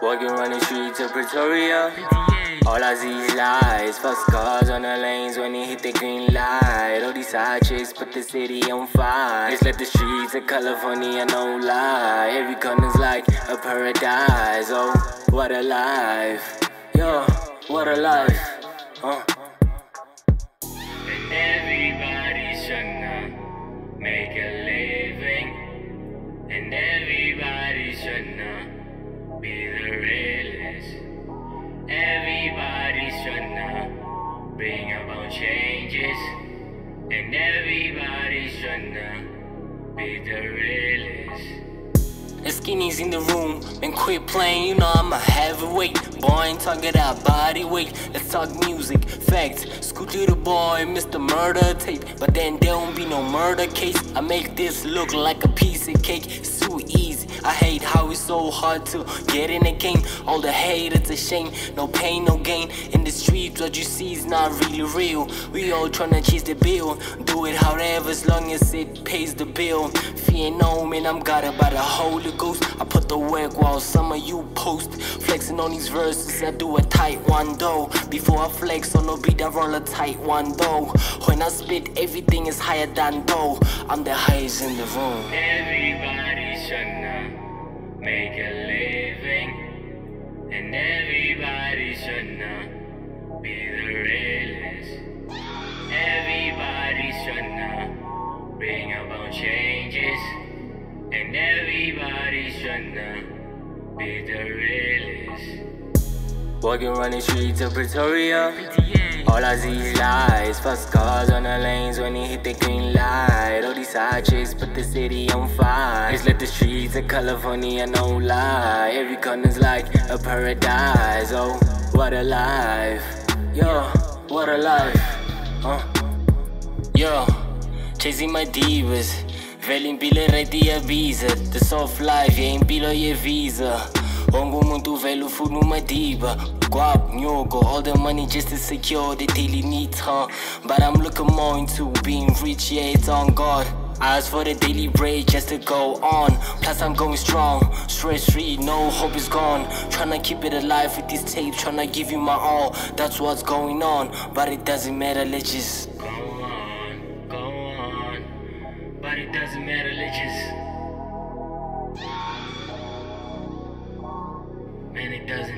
Walking around the streets of Pretoria. All I see is lies. Fast cars on the lanes when they hit the green light. All these side chicks put the city on fire. It's like the streets of California no lie. Every corner's like a paradise. Oh, what a life. Yo, what a life. Uh. Trying to make a living. And everybody's trying to be the realest. Everybody's trying to bring about changes. And everybody's trying to be the realest. The skinnies in the room, and quit playing, you know I'm a heavyweight. Boy, ain't talking that body weight. Let's talk music, facts. Scoot to the boy, Mr. Murder tape. But then there won't be no murder case. I make this look like a piece of cake. It's too easy. I hate how it's so hard to get in the game. All the hate, it's a shame. No pain, no gain. In the streets, what you see is not really real. We all tryna chase the bill. Do it however, as long as it pays the bill. Fear no, man, I'm guided by the Holy Ghost. While some of you post. Flexing on these verses, I do a tight one though. Before I flex on no beat, I roll a tight one though. When I spit, everything is higher than though. I'm the highest in the room. Everybody's tryna make a living. And everybody's tryna be the realest. Everybody's tryna bring about changes. And everybody's tryna be the realest. Walking around the streets of Pretoria. All I see is lies. Fast cars on the lanes when they hit the green light. All these side chicks put the city on fire. Just let the streets of California no lie. Every corner's like a paradise. Oh, what a life. Yo, what a life. Uh. Yo, chasing my divas. Vele impilo ready yabiza The soft life, yeah impilo ye-visa Wonke umuntu vele ufuna umadiba Guap, nyoko, all the money just to secure the daily needs, huh? But I'm looking more into being rich, yeah, it's on God I ask for the daily bread just to go on. Plus, I'm going strong, stress free, no hope is gone. Tryna keep it alive with these tapes, tryna give you my all. That's what's going on. But it doesn't matter, let's just doesn't